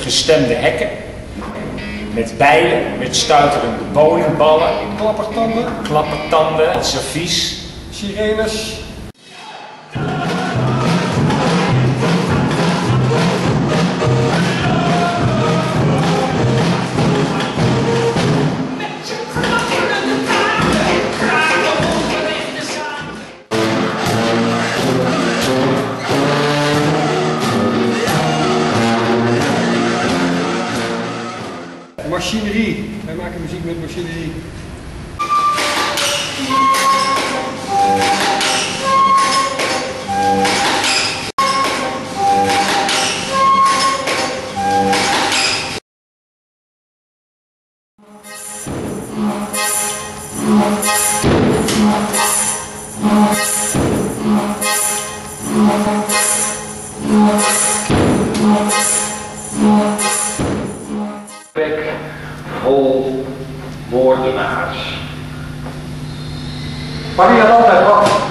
gestemde hekken. Met bijlen, met stuiterende bonenballen, Klappertanden, klappertanden, servies. sirenes, machinerie. Wij maken muziek met machinerie. na arte. Maria Lota Costa